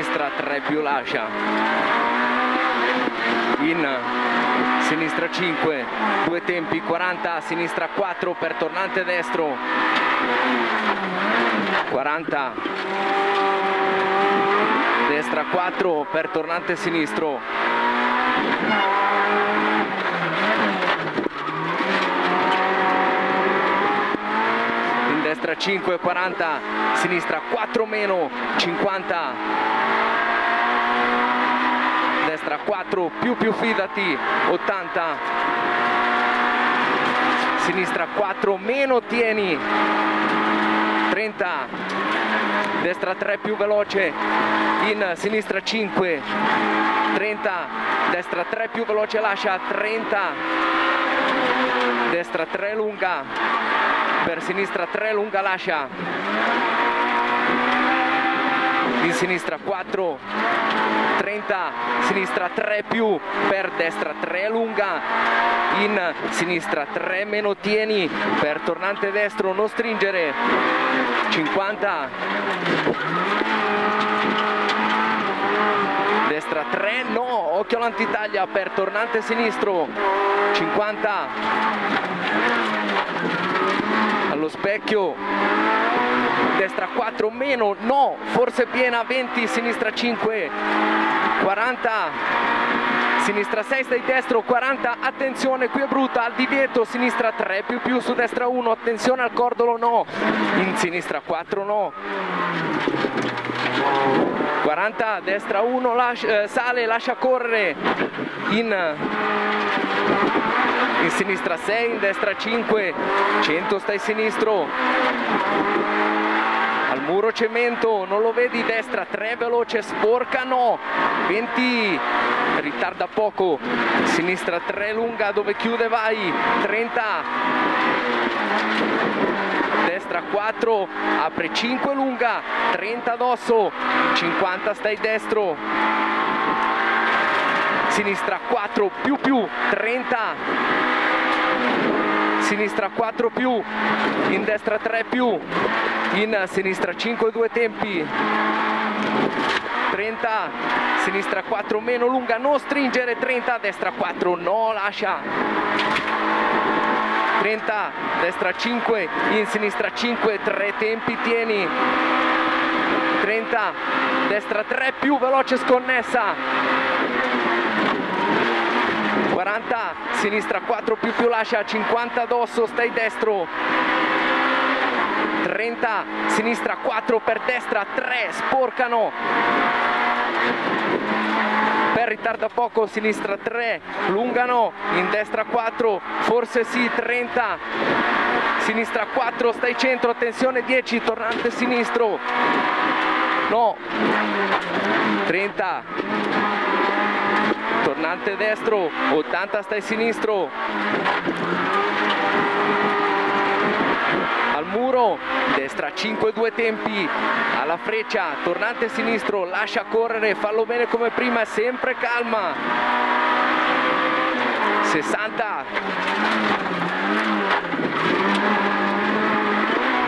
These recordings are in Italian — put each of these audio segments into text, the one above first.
sinistra 3 più lascia. In sinistra 5 due tempi 40 sinistra 4 per tornante destro. 40 destra 4 per tornante sinistro. In destra 5 40 sinistra 4 meno 50 destra 4 più più fidati 80 sinistra 4 meno tieni. 30 destra 3 più veloce. In sinistra 5 30 destra 3 più veloce lascia 30 destra 3 lunga. Per sinistra 3 lunga lascia. In sinistra 4 30 sinistra 3 più per destra 3 lunga. In sinistra 3 meno tieni per tornante destro non stringere. 50 destra 3 no occhio all'antitaglia per tornante sinistro. 50 allo specchio destra 4 meno no forse piena 20 sinistra 5 40 sinistra 6 stai destro 40 attenzione qui è brutta al divieto sinistra 3 più più su destra 1 attenzione al cordolo no. In sinistra 4 no. 40 destra 1 lascia, eh, sale lascia correre. In in sinistra 6 in destra 5 100 stai sinistro. Al muro cemento non lo vedi destra 3 veloce sporca no. 20 ritarda poco. Sinistra 3 lunga dove chiude vai? 30 destra 4 apre 5 lunga 30 addosso 50 stai destro. Sinistra 4 più più 30 sinistra 4 più in destra 3 più in sinistra 5 due tempi. 30 sinistra 4 meno lunga non stringere. 30 destra 4 no lascia. 30 destra 5 in sinistra 5 3 tempi tieni. 30 destra 3 più veloce sconnessa 40 sinistra 4 più più lascia 50 addosso stai destro. 30 sinistra 4 per destra 3 sporcano. Per ritarda poco sinistra 3 lungano in destra 4 forse sì 30 sinistra 4 stai centro attenzione 10 tornante sinistro. No. 30 tornante destro 80 stai sinistro. Al muro destra 5 due tempi alla freccia tornante sinistro lascia correre fallo bene come prima sempre calma. 60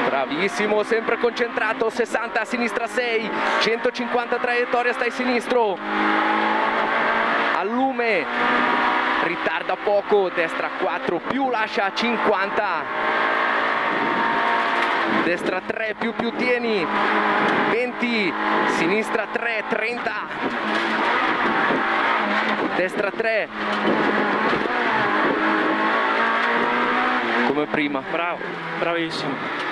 bravissimo sempre concentrato 60 a sinistra 6 150 traiettoria stai sinistro lume ritarda poco destra 4 più lascia 50 destra 3 più più tieni. 20 sinistra 3 30 destra 3 come prima. Bravo bravissimo